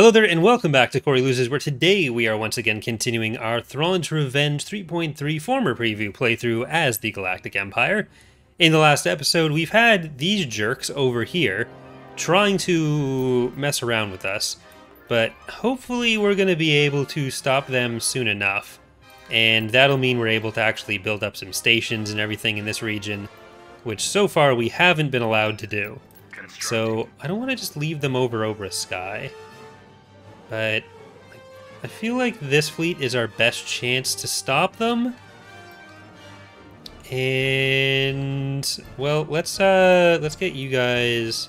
Hello there, and welcome back to Corey Loses, where today we are once again continuing our Thrawn's Revenge 3.3 former preview playthrough as the Galactic Empire. In the last episode, we've had these jerks over here trying to mess around with us, but hopefully we're going to be able to stop them soon enough, and that'll mean we're able to actually build up some stations and everything in this region, which so far we haven't been allowed to do. So I don't want to just leave them over Obroa-skai. But I feel like this fleet is our best chance to stop them. And well, let's uh let's get you guys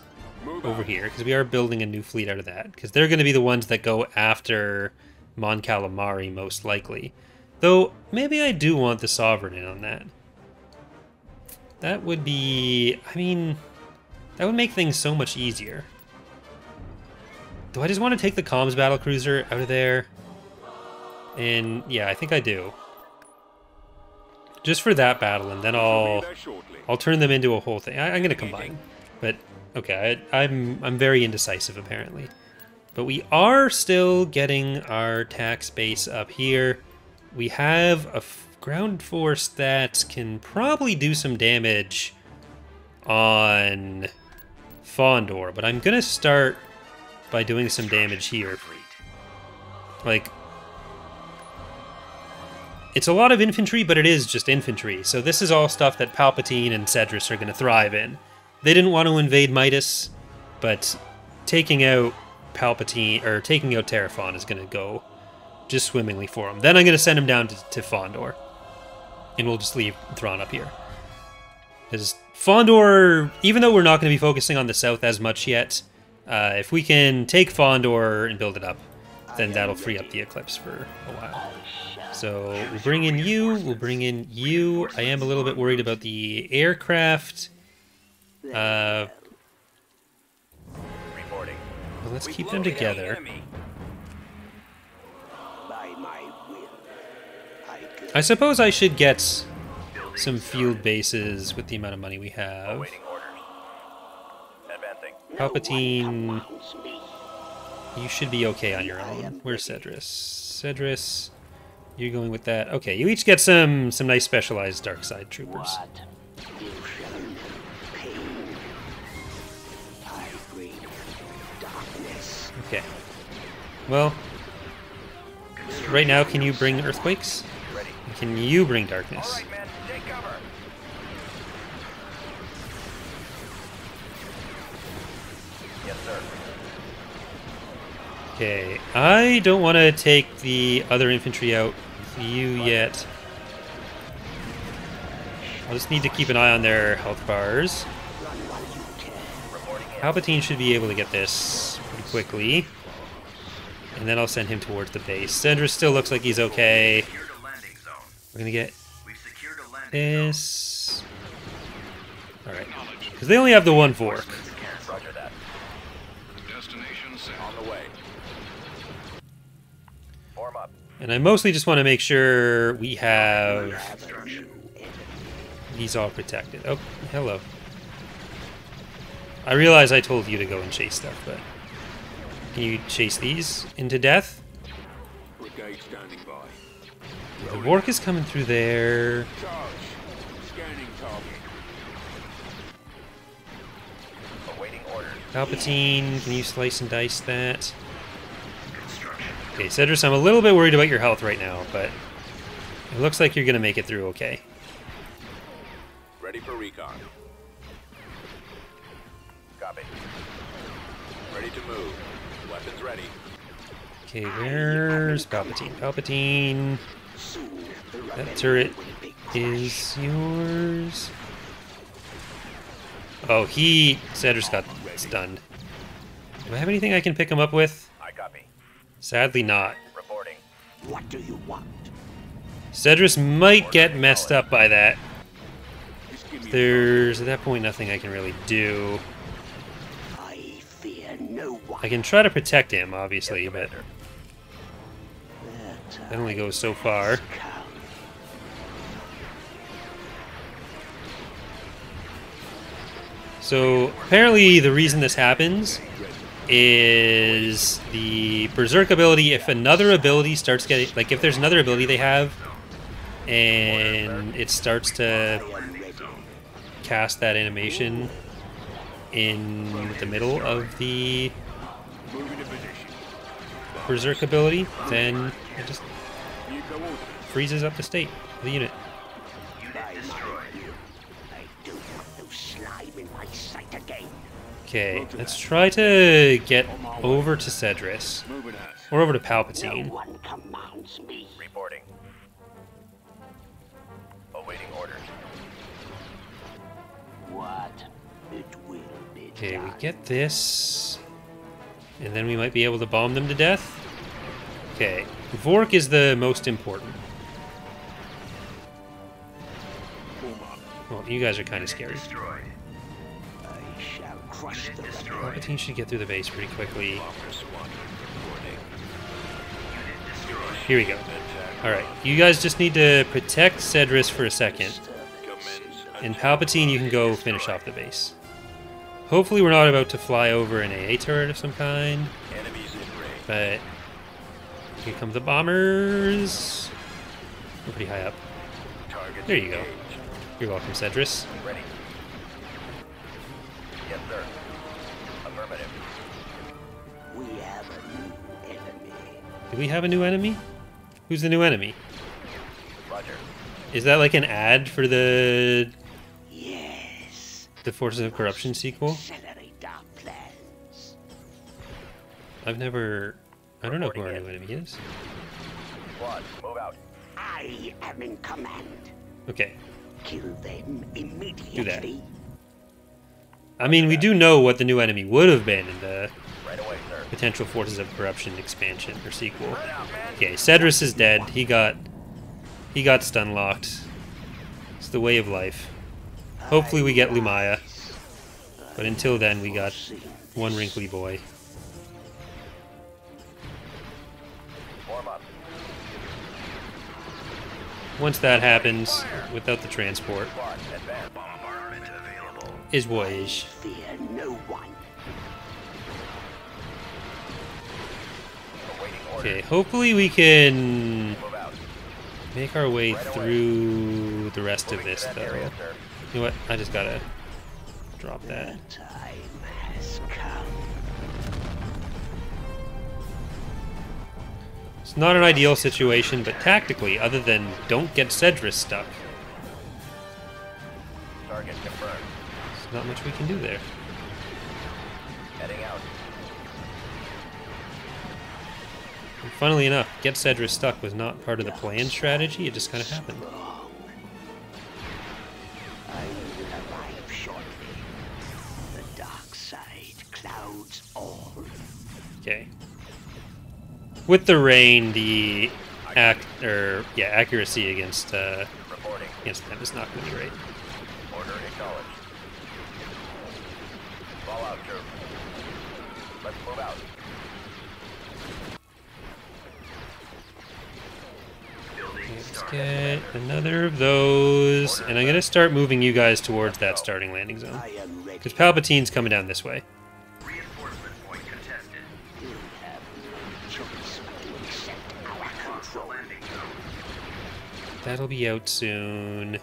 over here because we are building a new fleet out of that because they're going to be the ones that go after Mon Calamari most likely. Though maybe I do want the Sovereign in on that. That would be I mean that would make things so much easier. Do I just want to take the comms battle cruiser out of there? And yeah, I think I do. Just for that battle, and then I'll I'll turn them into a whole thing. I, am gonna combine, but okay, I, I'm I'm very indecisive apparently. But we are still getting our tax base up here. We have a ground force that can probably do some damage on Fondor, but I'm gonna start by doing some damage here. Like, it's a lot of infantry, but it is just infantry. So this is all stuff that Palpatine and Sedriss are going to thrive in. They didn't want to invade Midas, but taking out Palpatine, or taking out Terephon is going to go just swimmingly for him. Then I'm going to send him down to, to Fondor. And we'll just leave Thrawn up here. Because Fondor, even though we're not going to be focusing on the south as much yet, uh, if we can take Fondor and build it up, then that'll free up the Eclipse for a while. So we'll bring in you, we'll bring in you. I am a little bit worried about the aircraft. Uh, well, let's keep them together. I suppose I should get some field bases with the amount of money we have. Palpatine, you should be okay on your own. Where's Sedriss? Sedriss, you're going with that. Okay, you each get some some nice specialized dark side troopers. Okay. Well, right now, can you bring earthquakes? Can you bring darkness? Okay, I don't want to take the other infantry out you yet. I'll just need to keep an eye on their health bars. Palpatine should be able to get this pretty quickly. And then I'll send him towards the base. Sedriss still looks like he's okay. We're gonna get this. Alright. Because they only have the one fork. And I mostly just want to make sure we have these all protected. Oh, hello. I realize I told you to go and chase stuff, but can you chase these into death? The Vork is coming through there. Palpatine, can you slice and dice that? Okay, Sedriss, I'm a little bit worried about your health right now, but it looks like you're going to make it through okay. Ready for recon. Copy. Ready to move. Weapons ready. Okay, where's Palpatine? Palpatine. That turret is yours. Oh, he... Sedriss got stunned. Do I have anything I can pick him up with? Sadly not. Reporting. What do you want? Sedriss might get messed up by that. There's, at that point, nothing I can really do. I fear no one. I can try to protect him, obviously, but that only goes so far. So, apparently the reason this happens is the Berserk ability. If another ability starts getting, like if there's another ability they have, and it starts to cast that animation in the middle of the Berserk ability, then it just freezes up the state of the unit. Okay, let's try to get over to Sedriss. Or over to Palpatine. No one commands me. Reporting. Awaiting orders. What? It will be Okay, we get this. And then we might be able to bomb them to death. Okay, Vork is the most important. Well, you guys are kind of scary. I crush the. Palpatine should get through the base pretty quickly. Bomber squadron reporting. Here we go. Alright, you guys just need to protect Sedriss for a second. And Palpatine, you can go finish off the base. Hopefully we're not about to fly over an AA turret of some kind, enemies in range. but here come the bombers. We're pretty high up. There you go. You're welcome, Sedriss. Do we have a new enemy? Who's the new enemy? Roger. Is that like an ad for the Yes. the Forces of Corruption sequel? I've never. I don't know who our new enemy is. Squad, move out. I am in command. Okay. Kill them immediately. Do that. I mean, we do know what the new enemy would have been in the Right away. Potential Forces of Corruption expansion or sequel. Okay, Sedriss is dead. He got he got stun locked. It's the way of life. Hopefully we get Lumiya. But until then we got one wrinkly boy. Once that happens, without the transport, is voyage. Fear no one. Okay, hopefully we can make our way through the rest of this though. area. You know what? I just gotta drop that. Time has come. It's not an ideal situation, but tactically, other than don't get Sedriss stuck, Target confirmed. there's not much we can do there. And funnily enough, get Sedriss stuck was not part of the plan strategy, it just kind of happened. Wrong. I will arrive shortly. The dark side clouds all. Okay. With the rain, the act or yeah accuracy against uh, against them is not going to be great. Order acknowledged. Fall out, troop. Let's move out. Let's get another of those, and I'm going to start moving you guys towards that starting landing zone I am ready. because Palpatine's coming down this way. Reinforcement point contested. We have no choice but to accept our Across the control. landing zone. That'll be out soon.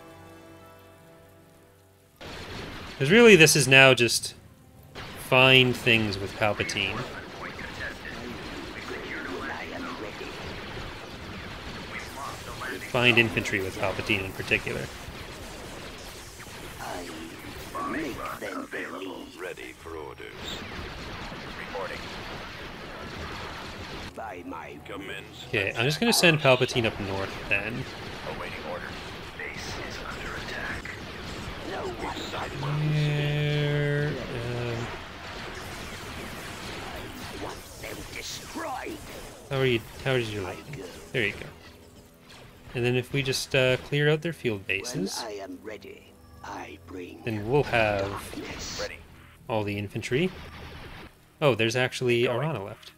Because really, this is now just find things with Palpatine. Point contested. We secured a I landing am zone. ready. We've lost the landing Find infantry with Palpatine in particular. I make them believe Ready for orders. Reporting. by my Commence. Okay, I'm just going to send Palpatine up north then. Awaiting orders. base is under attack. no one Where, um, want them destroyed. how are you? How is your landing? There you go. And then if we just uh, clear out their field When bases, I am ready, I bring then we'll have darkness. Ready. all the infantry. Oh, there's actually Arana left.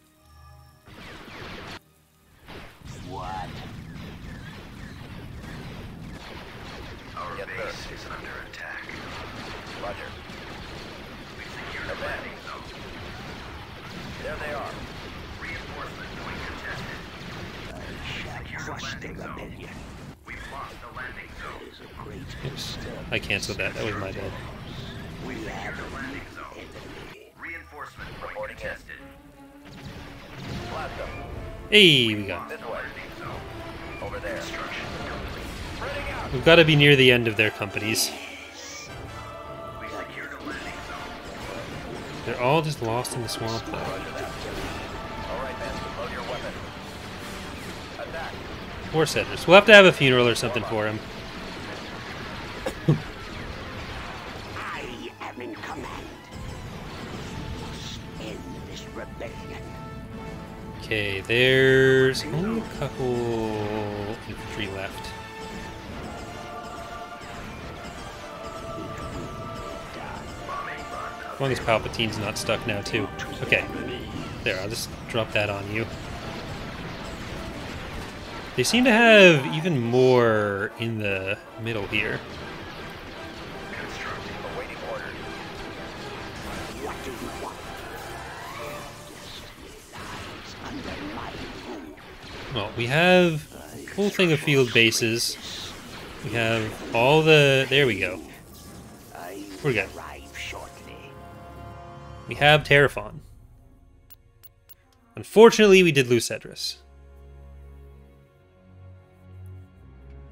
I canceled that. That was my bad. We have the landing zone. Reinforcement point Reporting in. contested. Hey, we got. This way. Landing zone. Over there. Construction complete. Spreading out. We've got to be near the end of their companies. We secured a landing zone. They're all just lost in the swamp, though. Roger that. All right, men. Load your weapon. Attack. Poor Sedriss. We'll have to have a funeral or something for him. Okay, there's only a couple infantry left. As long as Palpatine's not stuck now, too. Okay. There, I'll just drop that on you. They seem to have even more in the middle here. Have a whole thing of field bases. We have all the... There we go. We're good. We have Terephon. Unfortunately, we did lose Sedriss.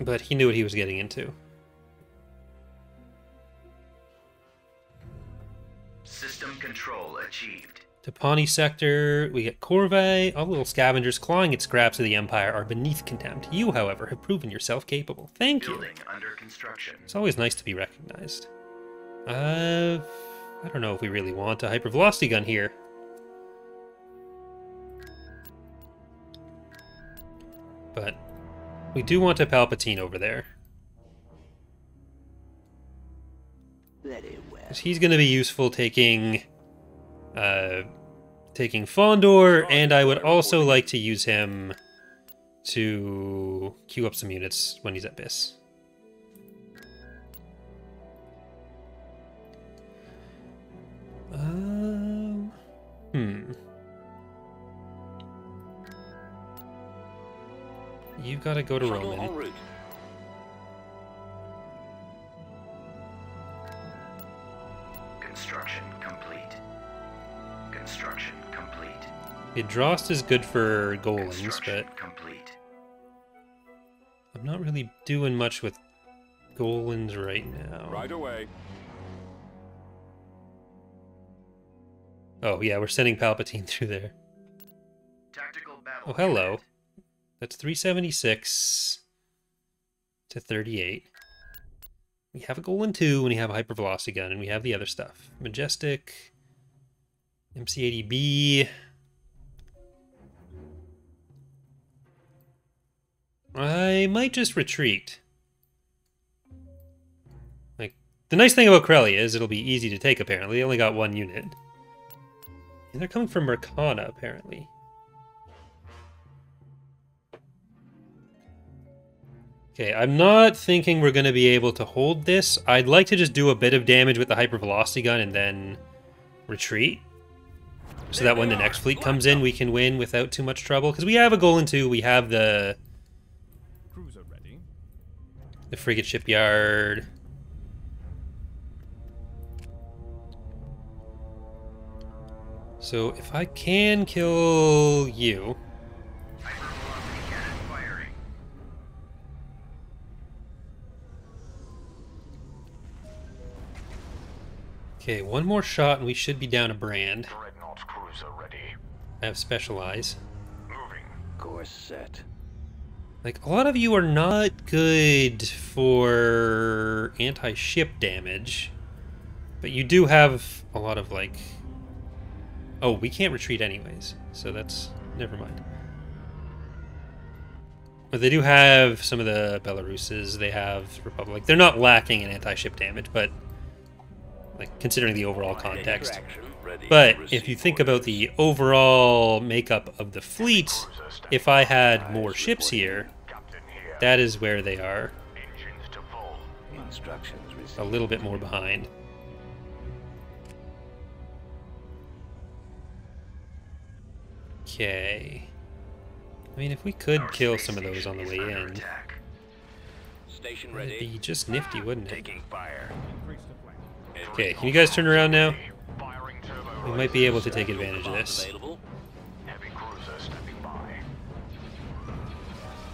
But he knew what he was getting into. System control achieved. Tapani sector, we get Corvée. All the little scavengers clawing at scraps of the Empire are beneath contempt. You, however, have proven yourself capable. Thank you. Building under construction. It's always nice to be recognized. Uh, I don't know if we really want a hypervelocity gun here. But we do want a Palpatine over there. Very well. 'Cause he's going to be useful taking uh, taking Fondor, and I would also like to use him to queue up some units when he's at Byss. Um, hmm. You've got to go to Roman. Idrost is good for golems, but complete. I'm not really doing much with golems right now. Right away. Oh yeah, we're sending Palpatine through there. Tactical battle. Oh hello. command. That's 376 to 38. We have a Golem 2 and we have a Hypervelocity gun and we have the other stuff. Majestic, MC80B. I might just retreat. Like, the nice thing about Corellia is it'll be easy to take, apparently. They only got one unit. And they're coming from Mercana, apparently. Okay, I'm not thinking we're going to be able to hold this. I'd like to just do a bit of damage with the hypervelocity gun and then retreat. So that when the next fleet comes in, we can win without too much trouble. Because we have a goal in two. We have the. The frigate shipyard. So if I can kill you, Hypervelocity cannon firing. okay, one more shot and we should be down a brand. Dreadnought cruiser ready. I have specialize. Moving. Course set. Like, a lot of you are not good for anti-ship damage, but you do have a lot of, like... Oh, we can't retreat anyways, so that's... Never mind. But they do have some of the Belaruses, they have Republic. They're not lacking in anti-ship damage, but... Like, considering the overall context. But if you think about the overall makeup of the fleet, if I had more ships here, that is where they are Engines to full. Instructions received. a little bit more behind. Okay. I mean, if we could kill some of those on the way in. Station it'd be just nifty, wouldn't it? Taking fire. Increase the flame. Okay, can you guys turn around now? We might be able to take advantage of this. Available. Heavy cruiser stepping by.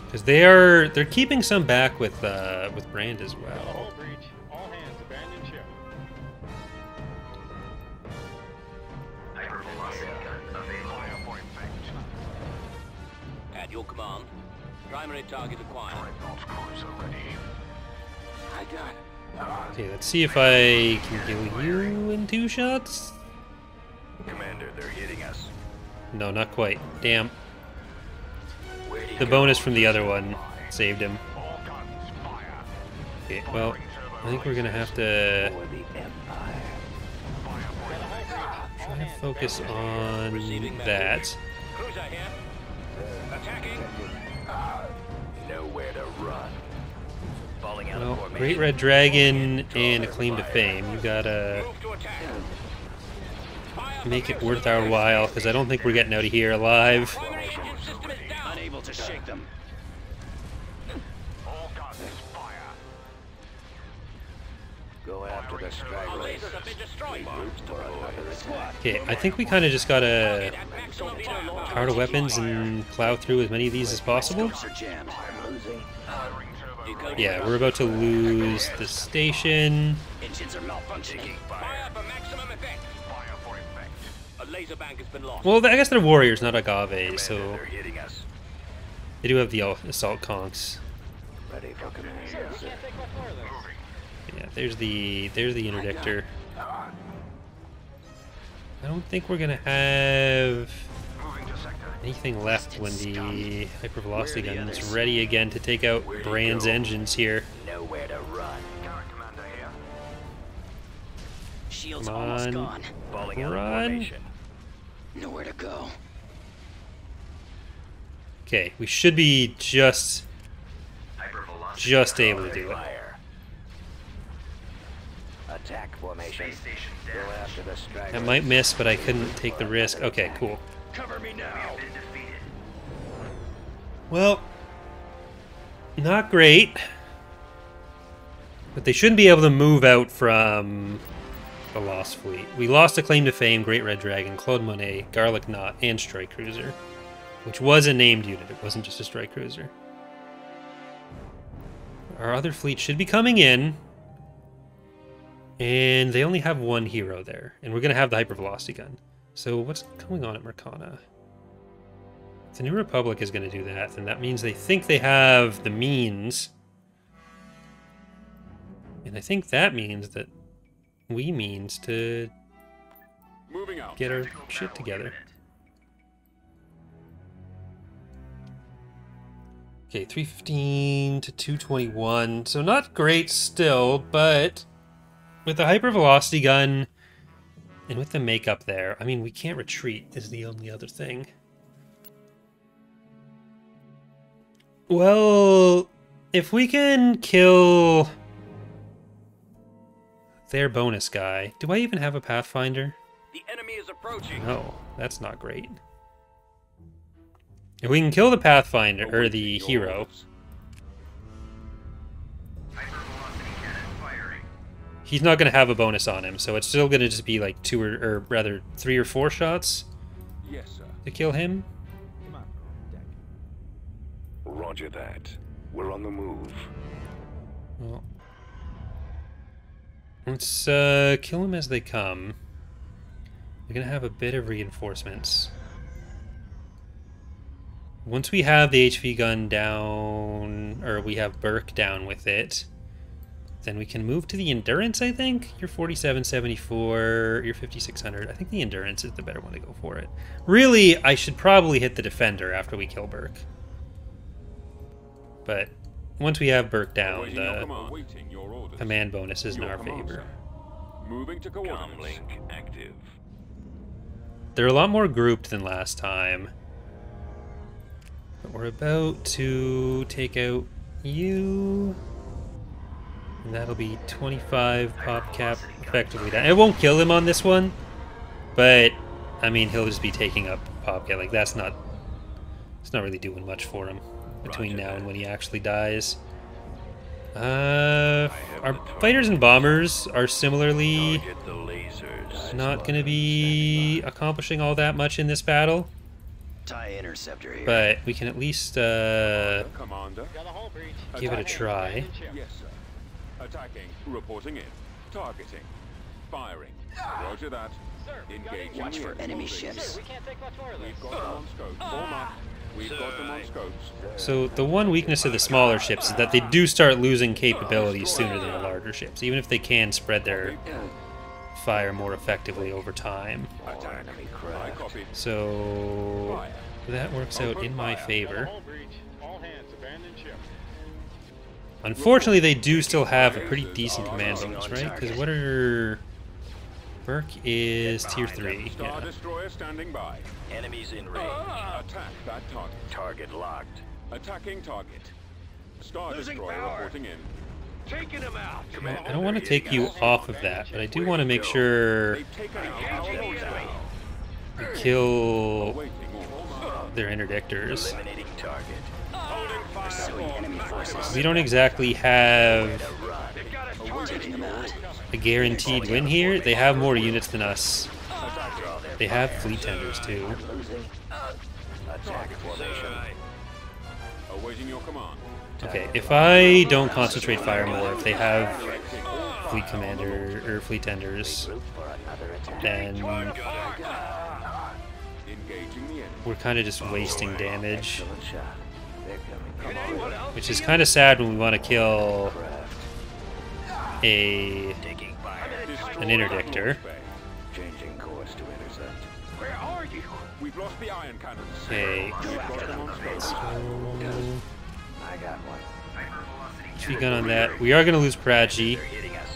Because they are they're keeping some back with uh, with Brand as well. breach. All hands abandon ship. Hypervelocity gun available. At your command. Primary target acquired. I got. Okay, let's see if I can kill you in two shots. Commander, they're hitting us. No, not quite. Damn. The bonus from the other one saved him. All guns fire. Okay, well, I think we're gonna have to For the Empire. try to focus on that. message. Cruiser here. Uh, attacking. Uh, nowhere to run. Well. Great Red Dragon and a claim to fame. You gotta Move to attack. Fire make it worth our while, because I don't think we're getting out of here alive. Primary engine system is down. Unable to shake them. All guns fire. Go after the stragglers. lasers have been destroyed. Okay, I think we kind of just gotta At maximum power to weapons and plow through as many of these as possible. Scopes are jammed. I'm losing. Firing turbo Decode Yeah, we're about to lose the station. Well, I guess they're warriors, not agave, so They're hitting us. they do have the assault conks. Ready for command. Yeah, there's the there's the interdictor. I don't think we're gonna have Moving to sector. anything left when the hypervelocity gun is ready again to take out Brand's engines here. Nowhere to run. Current commander here. Shields Come almost on. gone. Falling out of Run. Formation. Nowhere to go. Okay, we should be just Hypervelocity. just able to do it. Fire. Attack formation. Space station Go after the stragglers. Might miss, but I couldn't take the risk. Okay, cool. Cover me now. Well, not great. But they shouldn't be able to move out from the Lost Fleet. We lost a claim to fame, Great Red Dragon, Claude Monet, Garlic Knot, and Strike Cruiser. Which was a named unit, it wasn't just a Strike Cruiser. Our other fleet should be coming in. And they only have one hero there. And we're going to have the Hypervelocity Gun. So what's going on at Mercana? If the New Republic is going to do that, then that means they think they have the means. And I think that means that we means to get our shit together. Okay, 315 to 221. So not great still, but with the hypervelocity gun and with the makeup there, I mean, we can't retreat is the only other thing. Well, if we can kill their bonus guy, do I even have a Pathfinder? The enemy is approaching. No, that's not great. If we can kill the Pathfinder, or the hero, orders. Hypervelocity cannon firing. he's not going to have a bonus on him, so it's still going to just be like two or, or rather three or four shots Yes, sir. to kill him. Commander on deck. Roger that. We're on the move. Well, let's uh, kill them as they come. We're going to have a bit of reinforcements. Once we have the HV gun down, or we have Burke down with it, then we can move to the Endurance, I think? You're 4774, you're 5600. I think the Endurance is the better one to go for it. Really, I should probably hit the Defender after we kill Burke. But once we have Burke down, the command. Awaiting your orders. command bonus is in Your our command, favor. sir. Moving to coordinates. Comlink active. They're a lot more grouped than last time. But we're about to take out you. And that'll be 25 pop cap effectively down. It won't kill him on this one, but I mean, he'll just be taking up pop cap. Like, that's not It's not really doing much for him between Roger now and when he actually dies. Uh, our fighters and bombers are similarly Target the lasers. not going to be accomplishing all that much in this battle, TIE interceptor here. but we can at least uh, Commander. give it a try. Yes, sir. Attacking. Reporting in. Targeting. Firing. Roger that. Engaging Watch for enemy. enemy ships. We've got them on scopes. Form up. We've got them on scopes. So the one weakness of the smaller ships is that they do start losing capabilities sooner than the larger ships, even if they can spread their fire more effectively over time. Attack. I copy. So that works out in my favor. All breach. All hands abandon ship. Unfortunately, they do still have a pretty decent command bonus, right? Because what are Burke is tier three. Star Yeah. Destroyer standing by. Enemies in ah! range. Attack that target. Target locked. Attacking target. Star Losing Destroyer power. reporting in. Taking him out. I don't want to take you off of that, but I do want to make sure They've taken out our Engaging the enemy. we kill their interdictors. Eliminating target. Pursuing enemy forces. We don't exactly have a guaranteed win here. They have more units than us. They have fleet tenders too. Okay, if I don't concentrate fire more, if they have fleet commander or fleet tenders, then we're kind of just wasting damage, which is kind of sad when we want to kill a an interdictor. Changing course to intercept. Where are you? We've lost the iron cannons. Okay, We've got them on scopes. so I got one. HP gun on that. We are going to lose Praji. They're hitting us.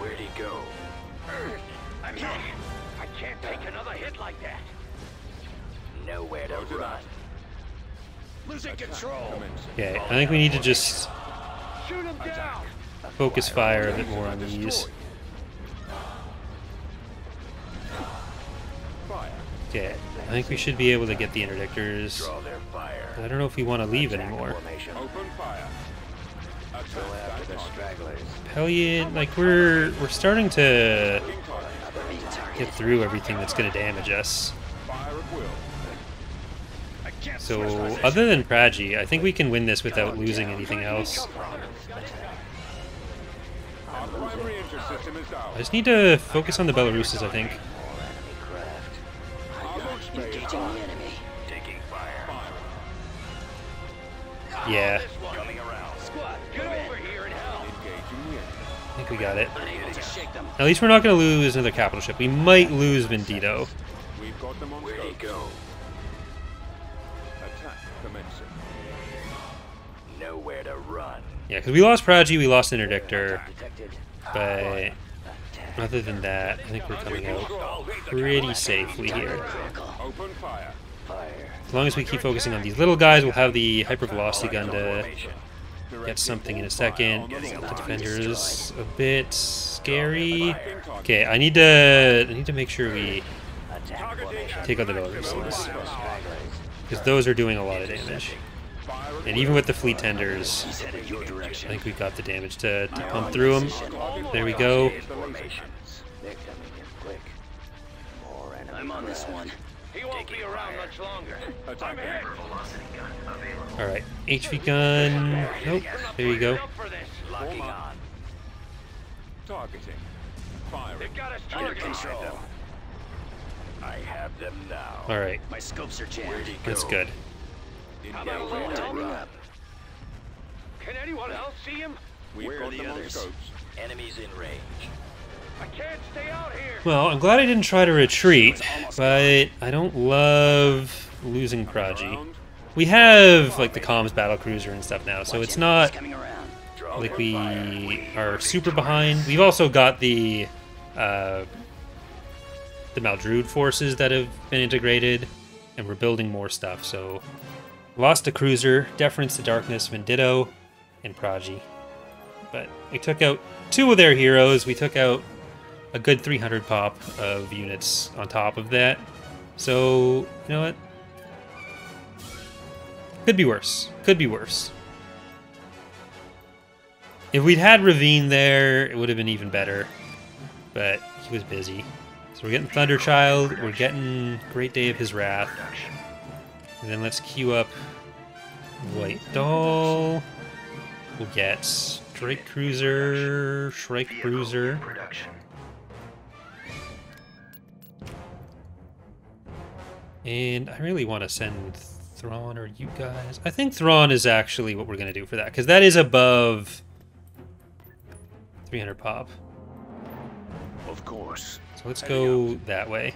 Where'd he go? I'm hit. I can't take another hit like that. Nowhere to run. Losing control. Okay, I think we need to just Shoot him down. Focus fire a bit more on these. Okay, I think we should be able to get the interdictors. I don't know if we want to leave anymore. Hellion, like we're we're starting to get through everything that's going to damage us. So other than Praji, I think we can win this without losing anything else. I just need to focus on the Belaruses, I think. Our launch bay is Engaging on. the enemy. Taking fire. Fire. Yeah, Coming around. Squad, get over here and help. Engaging the enemy. I think we got it. Unable to shake them. At least we're not going to lose another capital ship. We might lose Vendito. We've got them on Where'd he scopes. go? Attack commencing. Nowhere to run. Yeah, because we lost Praji, we lost Interdictor, but other than that, I think we're coming out pretty safely here. As long as we keep focusing on these little guys, we'll have the hypervelocity gun to get something in a second. The defender's a bit scary. Okay, I need to I need to make sure we take out the Belaruses because those are doing a lot of damage. And even with the fleet tenders, He's headed your I think we've got the damage to, to pump through them. There we go. Formations. They're coming in quick. More enemy I'm on this one. He won't be around much longer. Attack hit. All right, HV gun. Nope. There you go. Up for this. Locking on. Targeting. Firing. They've got us Under control. I have them now. All right, My scopes are jammed. Where'd he go? that's good. How about Nowhere to Timing run. up. Can anyone else see him? We've Where are got the them on others? scopes. Enemies in range. I can't stay out here. Well, I'm glad I didn't try to retreat, but I don't love losing Praji. Round. We have like the comms battle cruiser and stuff now, so it's not coming around. Draw like we are super behind. We've also got the uh, the Maldrood forces that have been integrated, and we're building more stuff. So, lost a cruiser, Deference to Darkness, Venditto, and Praji. But we took out two of their heroes. We took out a good 300 pop of units on top of that. So, you know what? Could be worse. Could be worse. If we'd had Ravine there, it would have been even better. But he was busy. So we're getting Thunderchild, we're getting Great Day of His Wrath. And then let's queue up White Doll. We'll get Strike Cruiser, Shrike Bruiser. Production. And I really want to send Thrawn or you guys. I think Thrawn is actually what we're going to do for that, because that is above 300 pop. Of course. So let's go that way.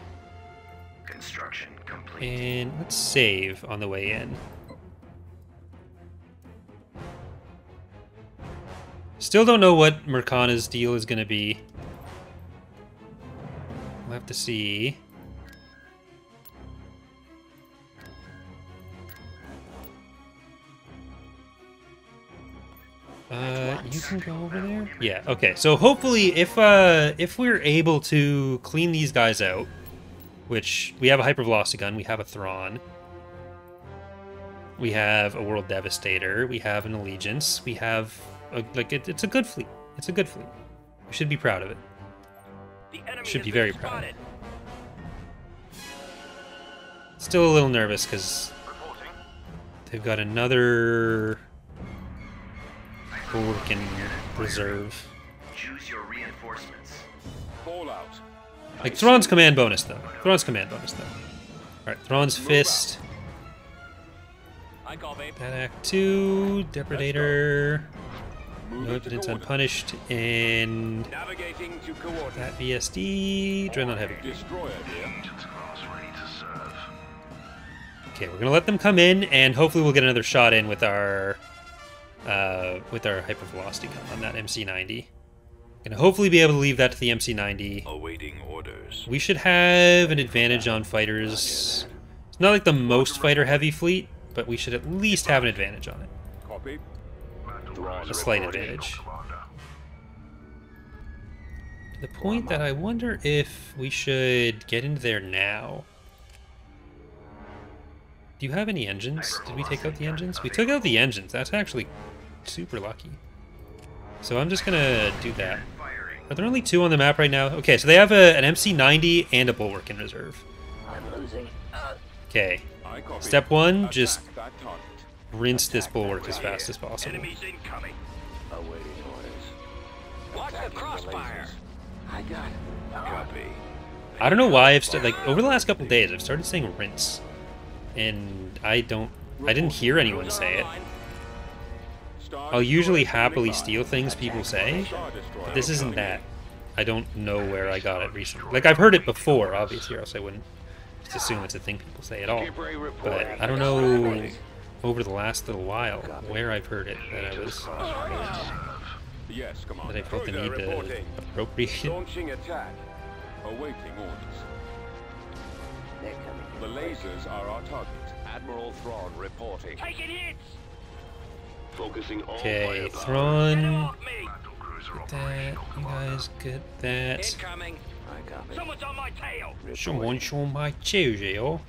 Construction complete. And let's save on the way in. Still don't know what Mercana's deal is going to be. We'll have to see. Uh, you can go over there. Yeah. Okay. So hopefully, if uh, if we're able to clean these guys out, which we have a hypervelocity gun, we have a Thrawn, we have a World Devastator, we have an Allegiance, we have a, like it, it's a good fleet. It's a good fleet. We should be proud of it. The enemy Should be very proud. spotted. Still a little nervous because they've got another in reserve. Like Thrawn's command bonus though. Thrawn's command bonus though. All right, Thrawn's fist. That act two, Depredator. No evidence unpunished, and Navigating to coordinate. that VSD. Dreadnought heavy. Okay, we're gonna let them come in, and hopefully we'll get another shot in with our uh, with our hypervelocity on that MC90. Gonna hopefully be able to leave that to the MC90. Awaiting orders. We should have an advantage on fighters. It's not like the most fighter heavy fleet, but we should at least have an advantage on it. Copy. A slight advantage. To the point that I wonder if we should get into there now. Do you have any engines? Did we take out the engines? We took out the engines. That's actually super lucky. So I'm just gonna do that. Firing. Are there only two on the map right now? Okay, so they have a, an MC90 and a Bulwark in reserve. I'm losing. Okay, Step one, Attack just- that target. rinse this Bulwark as fast as possible. Enemies incoming. Awaiting orders. Watch the crossfire. I got it. Copy. I don't know why I've started like over the last couple days I've started saying rinse, and I don't I didn't hear anyone say it. Star I'll usually happily steal things people say. by. Star Destroyer This isn't that. I don't know where I got it recently. Like I've heard it before, obviously, or else I wouldn't just assume it's a thing people say at all. But I don't know over the last little while where I've heard it that I was in. Yes, Commander. that I felt the Cruiser need to reporting. appropriate. it. Launching attack. Awaiting orders. They're coming. The lasers are our target. Admiral Thrawn reporting. Taking hits. Focusing all Okay, Get Thrawn. Get that. You guys get that. Incoming. I copy. Someone's on my tail. Someone show my choosio.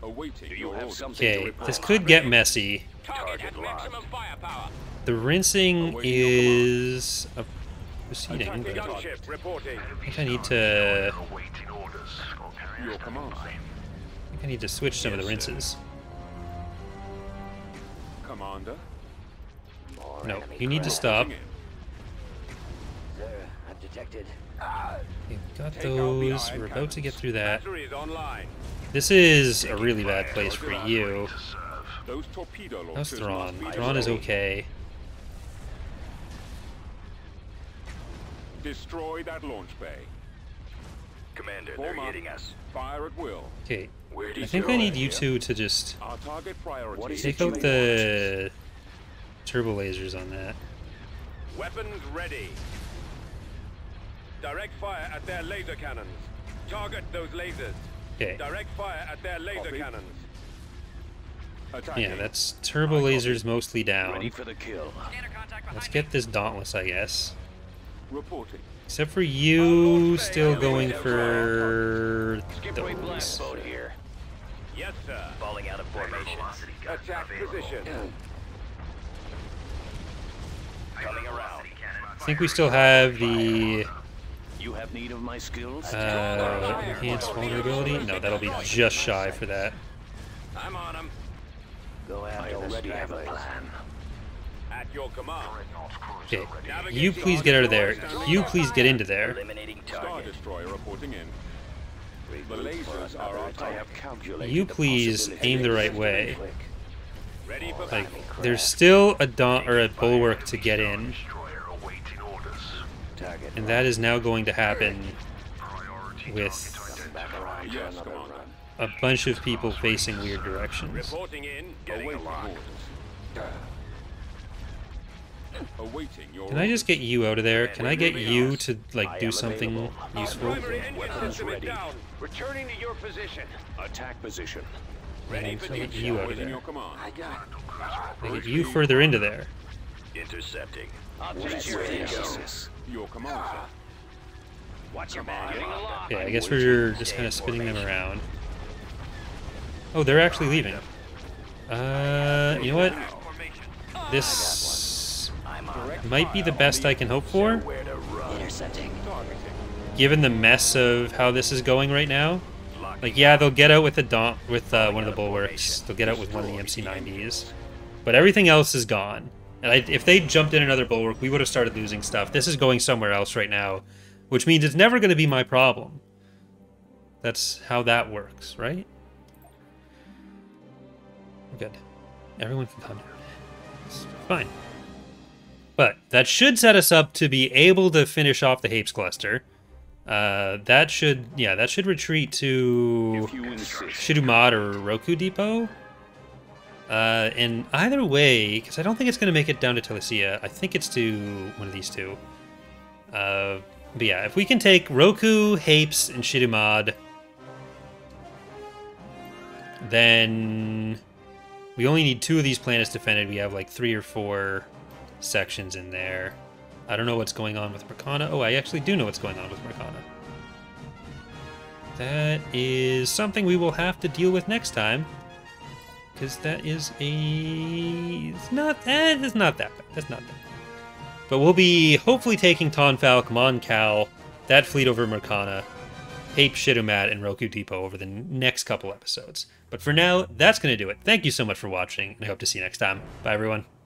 Do you have something Okay, this could get messy. Target has maximum firepower. The rinsing is a proceeding, but I think I need to. Awaiting orders. Your command. I think I need to switch some of the rinses. Commander. More No, enemy you need to stop. Sir, I've detected. You've got Take those. We're about to get through that. Battery is online. This is a really bad place for you. Those torpedo How's Thrawn? Thrawn is okay. Destroy that launch bay. Commander, Form up. us. Fire at will. Okay, Where do I you think I need you two to just Our target priority. What is take out you the turbo lasers on that. Weapons ready. Direct fire at their laser cannons. Target those lasers. Okay, Direct fire at their laser Copy. cannons. Attacking. yeah, that's turbo lasers mostly down. Ready down. for the kill. Let's get this Dauntless, I guess. reporting. Except for you still going for Skip way those. Boat here. Yes, sir. Falling out of formation. Attack available. position. Coming around. I think we still have the You have need of my skills? uh, enhanced vulnerability. No, that'll be just shy for that. I'm on him. Go after I already have a plan. At your command. Okay, you please get out of there. You please get into there. Eliminating Star. Destroyer reporting in. You please possibility aim the right way. Ready for Like, there's still a daunt or a bulwark to get in, destroyer awaiting orders. Target and that is now going to happen with target back around for Yes, another Commander. run. a bunch of people facing weird directions. Reporting in. Awaiting orders. Awaiting your Can I just get you out of there? Can I get you to like I do am something available. useful? Primary engine Weapons system is ready. down. Returning to your position. Attack position. Ready And for so get you out of Awaiting there. your command. I got I get you further into there. Intercepting. it. Ready, Jesus. Your command, sir. Watch your man. Getting. Yeah, I guess we're just kind of spinning them around. Oh, they're actually leaving. Uh, you know what? This might be the best I can hope for, Where to run. Intercepting. Given the mess of how this is going right now. Like, yeah, they'll get out with the daunt with uh, one of the bulwarks. They'll get out with one of the MC90s, but everything else is gone. And I, if they jumped in another bulwark, we would have started losing stuff. This is going somewhere else right now, which means it's never going to be my problem. That's how that works, right? We're Good. Everyone can calm down. It's fine. But that should set us up to be able to finish off the Hapes cluster. Uh, that should, yeah, that should retreat to. Shedu Maad or Roqoo Depot. Uh, and either way, because I don't think it's going to make it down to Telesia, I think it's to one of these two. Uh, but yeah, if we can take Roqoo, Hapes, and Shedu Maad, then we only need two of these planets defended. We have like three or four sections in there. I don't know what's going on with Mercana. Oh, I actually do know what's going on with Mercana. That is something we will have to deal with next time. Because that is a... It's not... Eh, it's not that bad. That's not that bad. But we'll be hopefully taking Tonfalk, Mon Cal, that fleet over Mercana, Ape Shedu Maad, and Roqoo Depot over the next couple episodes. But for now, that's going to do it. Thank you so much for watching, and I hope to see you next time. Bye, everyone.